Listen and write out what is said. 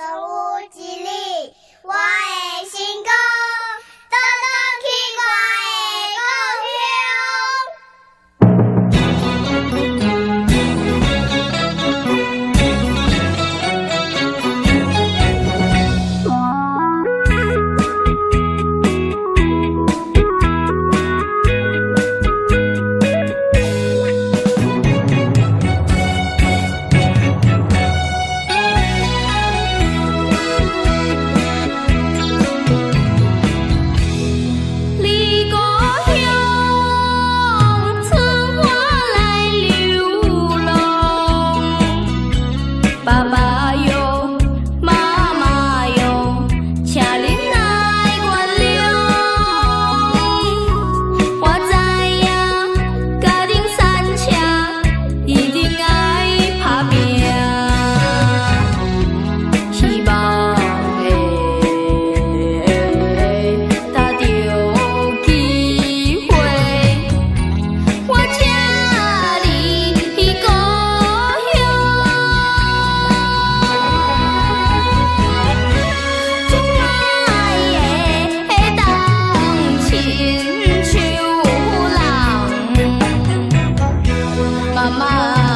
生物吉利，我。far.